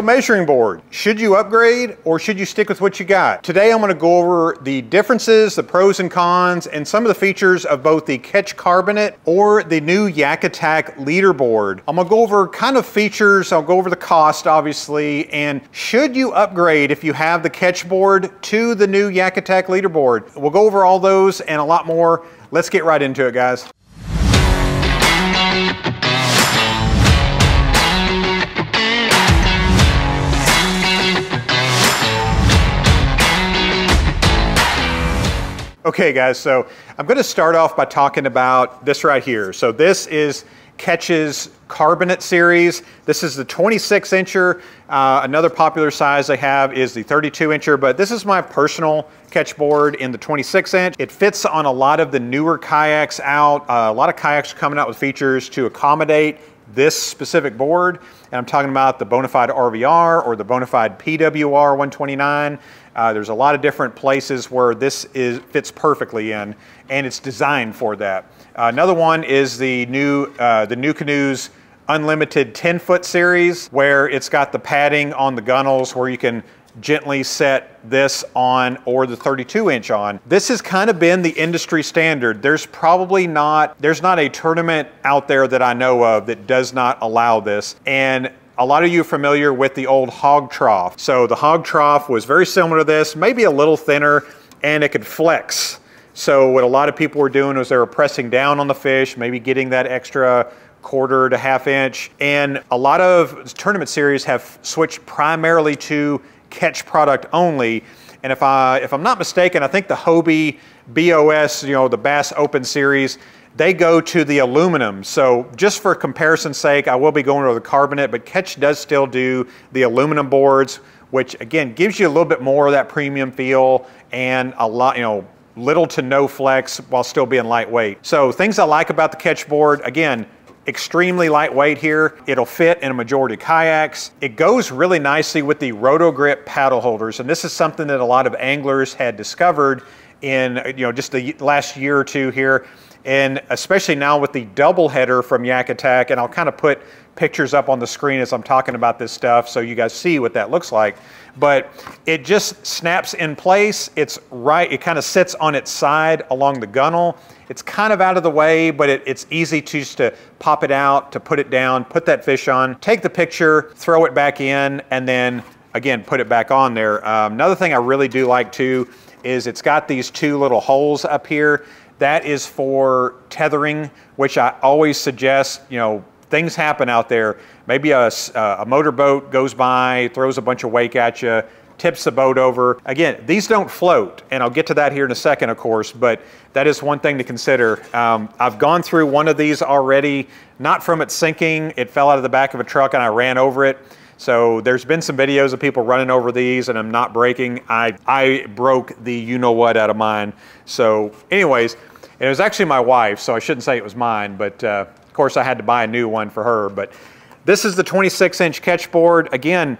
So measuring board, should you upgrade or should you stick with what you got? Today I'm gonna go over the differences, the pros and cons, and some of the features of both the Ketch Carbonate or the new Yak Attack leaderboard. I'm gonna go over kind of features, I'll go over the cost obviously, and should you upgrade if you have the Ketch board to the new Yak Attack leaderboard? We'll go over all those and a lot more. Let's get right into it guys. Okay guys, so I'm gonna start off by talking about this right here. So this is Ketch's Carbonate series. This is the 26 incher. Uh, another popular size they have is the 32 incher, but this is my personal Ketch board in the 26 inch. It fits on a lot of the newer kayaks out. Uh, a lot of kayaks are coming out with features to accommodate this specific board, and I'm talking about the Bonafide RVR or the Bonafide PWR 129. Uh, there's a lot of different places where this is fits perfectly in, and it's designed for that. Uh, another one is the new uh, the Canoes Unlimited 10 foot series, where it's got the padding on the gunnels where you can gently set this on or the 32 inch on. This has kind of been the industry standard. There's probably not, there's not a tournament out there that I know of that does not allow this. And a lot of you are familiar with the old hog trough. So the hog trough was very similar to this, maybe a little thinner, and it could flex. So what a lot of people were doing was they were pressing down on the fish, maybe getting that extra quarter to half inch. And a lot of tournament series have switched primarily to Ketch product only. And if, I, if I'm not mistaken, I think the Hobie BOS, you know, the Bass Open Series, they go to the aluminum. So just for comparison's sake, I will be going over the carbonate, but Ketch does still do the aluminum boards, which again, gives you a little bit more of that premium feel and a lot, you know, little to no flex while still being lightweight. So things I like about the Ketch board, again, extremely lightweight here. It'll fit in a majority of kayaks. It goes really nicely with the Roto-Grip paddle holders, and this is something that a lot of anglers had discovered in you know just the last year or two here, and especially now with the double header from Yak Attack, and I'll kind of put pictures up on the screen as I'm talking about this stuff so you guys see what that looks like. But it just snaps in place. It's right, it kind of sits on its side along the gunnel. It's kind of out of the way, but it, it's easy to just to pop it out, to put it down, put that fish on, take the picture, throw it back in, and then again, put it back on there. Um, another thing I really do like too is it's got these two little holes up here. That is for tethering, which I always suggest, you know, things happen out there. Maybe a, a motorboat goes by, throws a bunch of wake at you, tips the boat over. Again, these don't float, and I'll get to that here in a second, of course, but that is one thing to consider. Um, I've gone through one of these already, not from it sinking. It fell out of the back of a truck and I ran over it. So there's been some videos of people running over these and I'm not breaking. I, I broke the you-know-what out of mine. So anyways, it was actually my wife, so I shouldn't say it was mine, but uh, of course I had to buy a new one for her. But this is the 26 inch Ketch board. Again,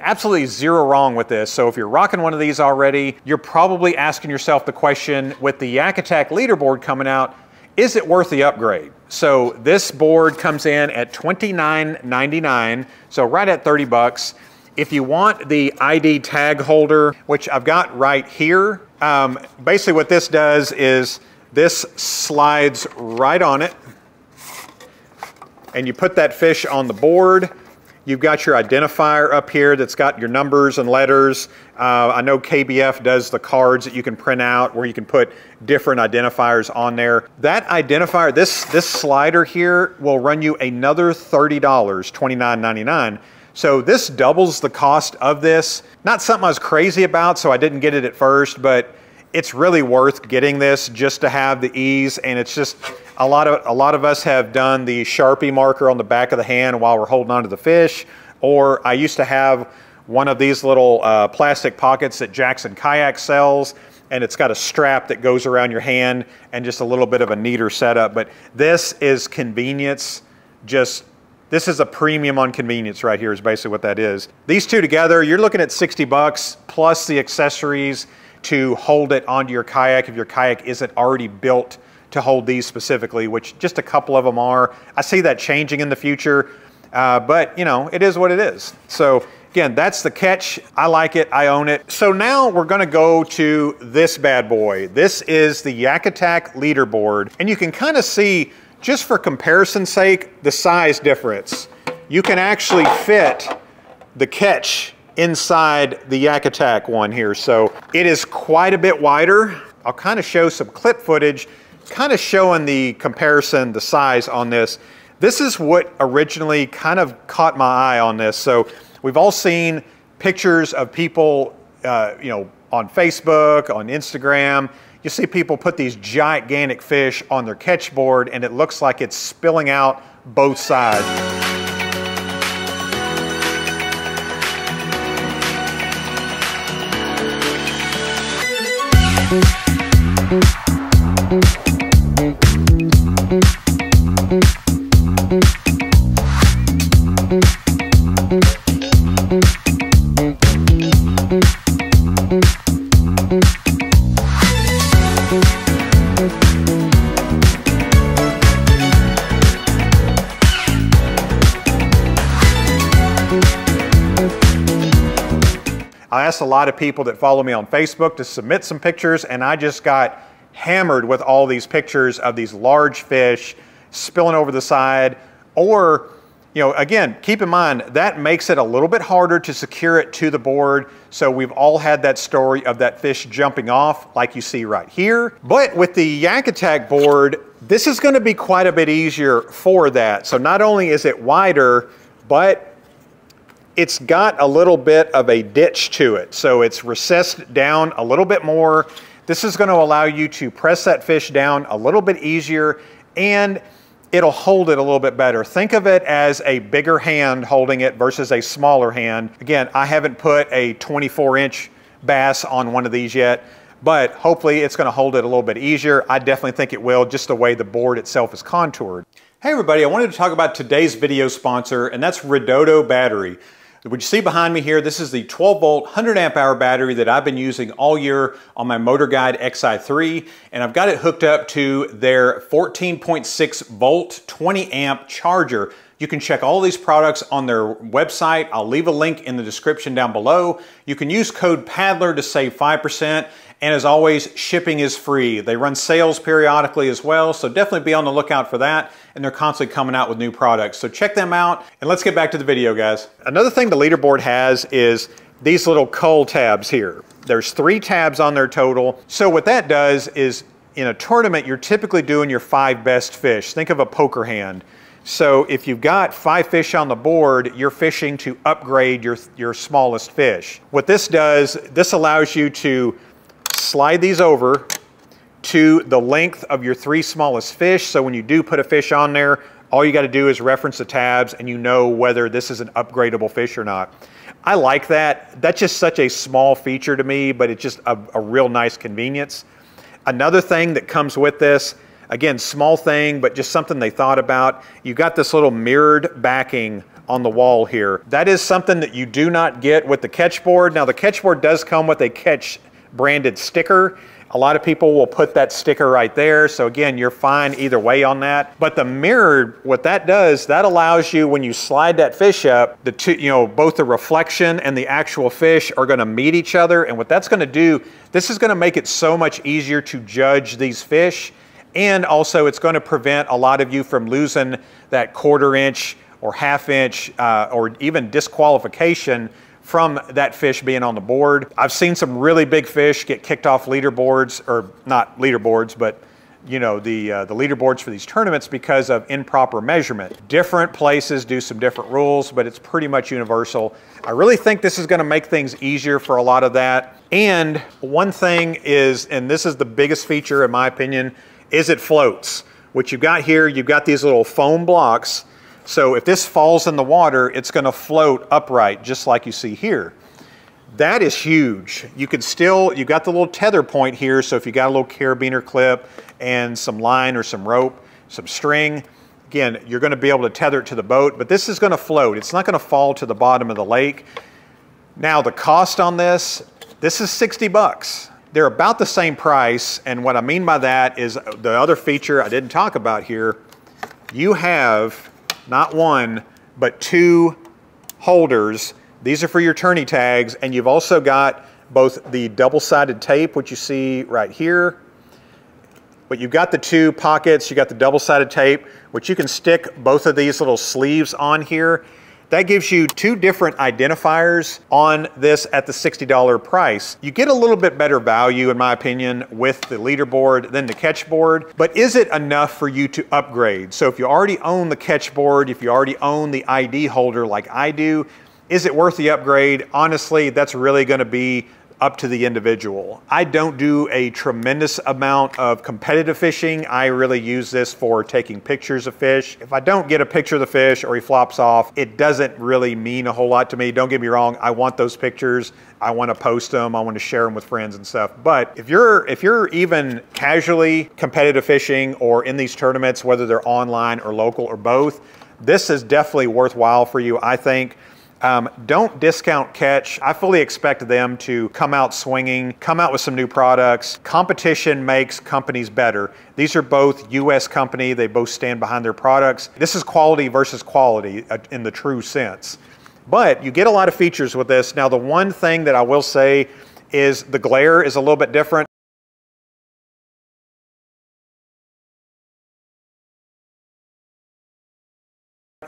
absolutely zero wrong with this. So if you're rocking one of these already, you're probably asking yourself the question with the Yak Attack leaderboard coming out, is it worth the upgrade? So this board comes in at $29.99, so right at 30 bucks. If you want the ID tag holder, which I've got right here, um, basically what this does is this slides right on it and you put that fish on the board. You've got your identifier up here that's got your numbers and letters. Uh, I know KBF does the cards that you can print out where you can put different identifiers on there. That identifier, this, this slider here will run you another $30, $29.99. So this doubles the cost of this. Not something I was crazy about, so I didn't get it at first, but it's really worth getting this just to have the ease and it's just a lot of a lot of us have done the sharpie marker on the back of the hand while we're holding onto the fish or I used to have one of these little uh, plastic pockets that Jackson Kayak sells and it's got a strap that goes around your hand and just a little bit of a neater setup but this is convenience just this is a premium on convenience right here is basically what that is. These two together, you're looking at 60 bucks plus the accessories to hold it onto your kayak if your kayak isn't already built to hold these specifically, which just a couple of them are. I see that changing in the future, uh, but you know, it is what it is. So Again, that's the Ketch. I like it, I own it. So now we're gonna go to this bad boy. This is the Yak Attack leaderboard. And you can kind of see, just for comparison's sake, the size difference. You can actually fit the Ketch inside the Yak Attack one here. So it is quite a bit wider. I'll kind of show some clip footage, kind of showing the comparison, the size on this. This is what originally kind of caught my eye on this. So We've all seen pictures of people, uh, you know, on Facebook, on Instagram. You see people put these gigantic fish on their Ketch board and it looks like it's spilling out both sides. I asked a lot of people that follow me on Facebook to submit some pictures, and I just got hammered with all these pictures of these large fish spilling over the side. Or, you know, again, keep in mind that makes it a little bit harder to secure it to the board. So we've all had that story of that fish jumping off, like you see right here. But with the Yak Attack board, this is going to be quite a bit easier for that. So not only is it wider, but it's got a little bit of a ditch to it. So it's recessed down a little bit more. This is gonna allow you to press that fish down a little bit easier and it'll hold it a little bit better. Think of it as a bigger hand holding it versus a smaller hand. Again, I haven't put a 24 inch bass on one of these yet, but hopefully it's gonna hold it a little bit easier. I definitely think it will, just the way the board itself is contoured. Hey everybody, I wanted to talk about today's video sponsor, and that's Redodo Battery. What you see behind me here, this is the 12 volt, 100 amp hour battery that I've been using all year on my Motor Guide XI3, and I've got it hooked up to their 14.6 volt, 20 amp charger. You can check all these products on their website. I'll leave a link in the description down below. You can use code PADDLER to save 5%. And as always, shipping is free. They run sales periodically as well, so definitely be on the lookout for that. And they're constantly coming out with new products. So check them out, and let's get back to the video, guys. Another thing the leaderboard has is these little cull tabs here. There's three tabs on there total. So what that does is in a tournament, you're typically doing your five best fish. Think of a poker hand. So if you've got five fish on the board, you're fishing to upgrade your, your smallest fish. What this does, this allows you to slide these over to the length of your three smallest fish. So when you do put a fish on there, all you got to do is reference the tabs and you know whether this is an upgradable fish or not. I like that. That's just such a small feature to me, but it's just a, a real nice convenience. Another thing that comes with this, again, small thing, but just something they thought about, you got this little mirrored backing on the wall here. That is something that you do not get with the Ketchboard. Now the Ketchboard does come with a Ketch branded sticker. A lot of people will put that sticker right there. So again, you're fine either way on that. But the mirror, what that does, that allows you when you slide that fish up, the two, you know, both the reflection and the actual fish are gonna meet each other. And what that's gonna do, this is gonna make it so much easier to judge these fish. And also it's gonna prevent a lot of you from losing that quarter inch or half inch uh, or even disqualification from that fish being on the board. I've seen some really big fish get kicked off leaderboards, or not leaderboards, but you know, the, uh, the leaderboards for these tournaments because of improper measurement. Different places do some different rules, but it's pretty much universal. I really think this is gonna make things easier for a lot of that. And one thing is, and this is the biggest feature in my opinion, is it floats. What you've got here, you've got these little foam blocks so if this falls in the water, it's gonna float upright, just like you see here. That is huge. You can still, you've got the little tether point here, so if you got a little carabiner clip and some line or some rope, some string, again, you're gonna be able to tether it to the boat, but this is gonna float. It's not gonna fall to the bottom of the lake. Now the cost on this, this is 60 bucks. They're about the same price, and what I mean by that is the other feature I didn't talk about here, you have not one, but two holders These are for your tourney tags, and you've also got both the double-sided tape, which you see right here, but you've got the two pockets, you got the double-sided tape, which you can stick both of these little sleeves on here. That gives you two different identifiers on this at the $60 price. You get a little bit better value, in my opinion, with the leaderboard than the Ketchboard, but is it enough for you to upgrade? So if you already own the Ketchboard, if you already own the ID holder like I do, is it worth the upgrade? Honestly, that's really gonna be up to the individual. I don't do a tremendous amount of competitive fishing. I really use this for taking pictures of fish. If I don't get a picture of the fish or he flops off, it doesn't really mean a whole lot to me. Don't get me wrong, I want those pictures. I want to post them, I want to share them with friends and stuff. But if you're if you're even casually competitive fishing or in these tournaments, whether they're online or local or both, this is definitely worthwhile for you, I think. Um, don't discount Ketch. I fully expect them to come out swinging, come out with some new products. Competition makes companies better. These are both U.S. company. They both stand behind their products. This is quality versus quality uh, in the true sense. But you get a lot of features with this. Now, the one thing that I will say is the glare is a little bit different.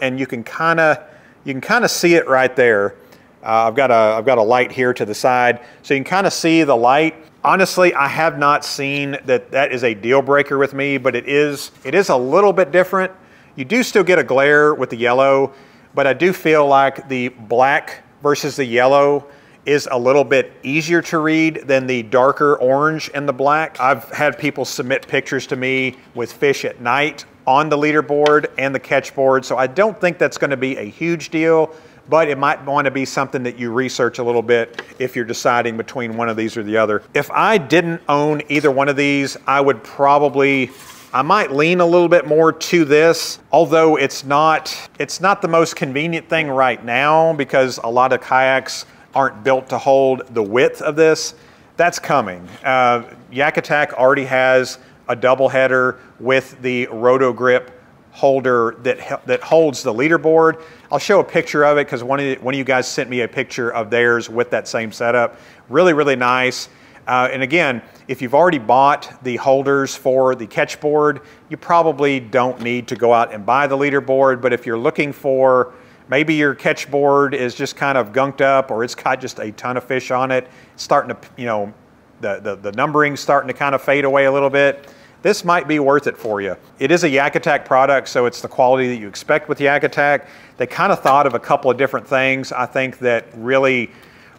And you can kind of you can kind of see it right there. Uh, I've, got a, I've got a light here to the side, so you can kind of see the light. Honestly, I have not seen that that is a deal breaker with me, but it is, it is a little bit different. You do still get a glare with the yellow, but I do feel like the black versus the yellow is a little bit easier to read than the darker orange and the black. I've had people submit pictures to me with fish at night on the leaderboard and the Ketch board. So I don't think that's going to be a huge deal, but it might want to be something that you research a little bit if you're deciding between one of these or the other. If I didn't own either one of these, I would probably I might lean a little bit more to this, although it's not it's not the most convenient thing right now because a lot of kayaks aren't built to hold the width of this. That's coming. Uh, Yak Attack already has a double header with the roto grip holder that, that holds the leaderboard. I'll show a picture of it because one, of one of you guys sent me a picture of theirs with that same setup. Really, really nice. Uh, and again, if you've already bought the holders for the Ketch board, you probably don't need to go out and buy the leaderboard. But if you're looking for maybe your Ketch board is just kind of gunked up or it's got just a ton of fish on it, starting to, you know, the, the, the numbering starting to kind of fade away a little bit, this might be worth it for you. It is a Yak Attack product, so it's the quality that you expect with Yak Attack. They kind of thought of a couple of different things, I think, that really,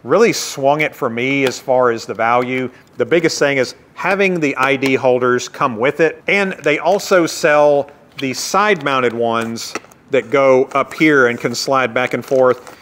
really swung it for me as far as the value. The biggest thing is having the ID holders come with it, and they also sell the side-mounted ones that go up here and can slide back and forth.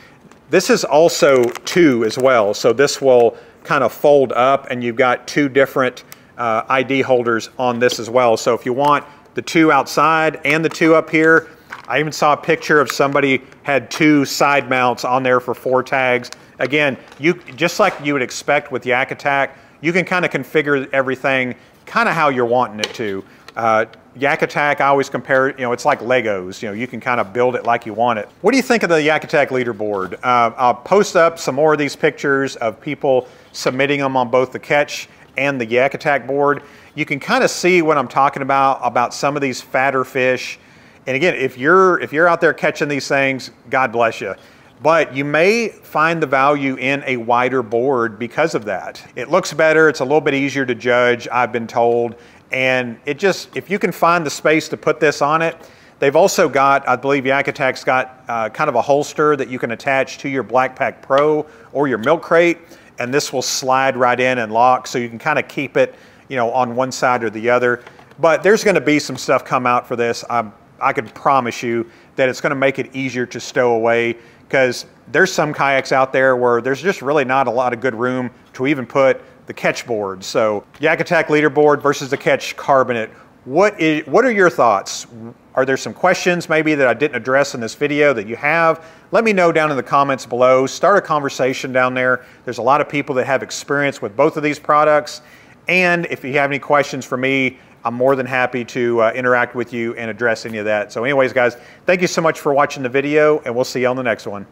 This is also two as well, so this will kind of fold up and you've got two different uh, ID holders on this as well. So if you want the two outside and the two up here, I even saw a picture of somebody had two side mounts on there for four tags. Again, you just like you would expect with Yak Attack, you can kind of configure everything kind of how you're wanting it to. Uh, Yak Attack, I always compare, you know, it's like Legos. You know, you can kind of build it like you want it. What do you think of the Yak Attack leaderboard? Uh, I'll post up some more of these pictures of people submitting them on both the Ketch and the Yak Attack board. You can kind of see what I'm talking about, about some of these fatter fish. And again, if you're, if you're out there catching these things, God bless you. But you may find the value in a wider board because of that. It looks better, it's a little bit easier to judge, I've been told. And it just, if you can find the space to put this on it, they've also got, I believe Yak Attack's got uh, kind of a holster that you can attach to your BlackPak Pro or your milk crate, and this will slide right in and lock so you can kind of keep it, you know, on one side or the other. But there's gonna be some stuff come out for this. I'm, I can promise you that it's gonna make it easier to stow away because there's some kayaks out there where there's just really not a lot of good room to even put the Ketch board. So Yak Attack leaderboard versus the Ketch carbonate. What, is, what are your thoughts? Are there some questions maybe that I didn't address in this video that you have? Let me know down in the comments below. Start a conversation down there. There's a lot of people that have experience with both of these products. And if you have any questions for me, I'm more than happy to uh, interact with you and address any of that. So anyways, guys, thank you so much for watching the video and we'll see you on the next one.